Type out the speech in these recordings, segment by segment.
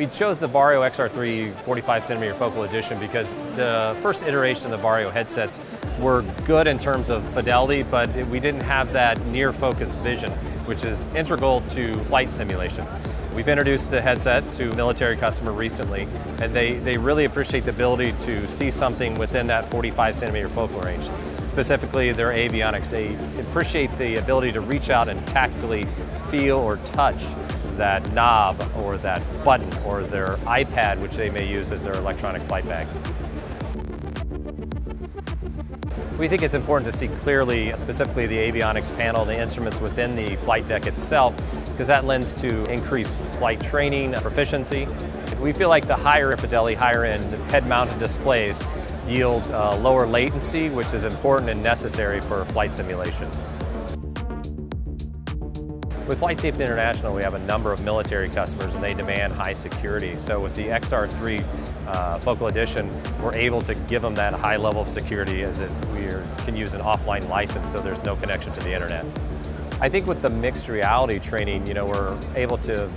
We chose the Varjo XR3 45 centimeter focal edition because the first iteration of the Varjo headsets were good in terms of fidelity, but we didn't have that near focus vision, which is integral to flight simulation. We've introduced the headset to a military customer recently, and they, they really appreciate the ability to see something within that 45 centimeter focal range. Specifically, their avionics. They appreciate the ability to reach out and tactically feel or touch that knob or that button or their iPad, which they may use as their electronic flight bag. We think it's important to see clearly, specifically the avionics panel, the instruments within the flight deck itself, because that lends to increased flight training, proficiency. We feel like the higher fidelity, higher end head-mounted displays yield uh, lower latency, which is important and necessary for flight simulation. With Flight Safety International, we have a number of military customers and they demand high security. So with the XR3 uh, Focal Edition, we're able to give them that high level of security as it, we are, can use an offline license so there's no connection to the internet. I think with the mixed reality training, you know, we're able to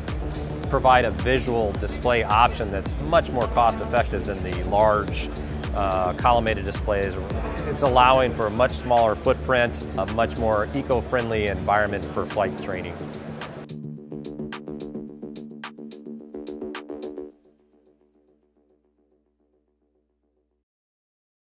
provide a visual display option that's much more cost effective than the large uh, collimated displays. It's allowing for a much smaller footprint, a much more eco-friendly environment for flight training.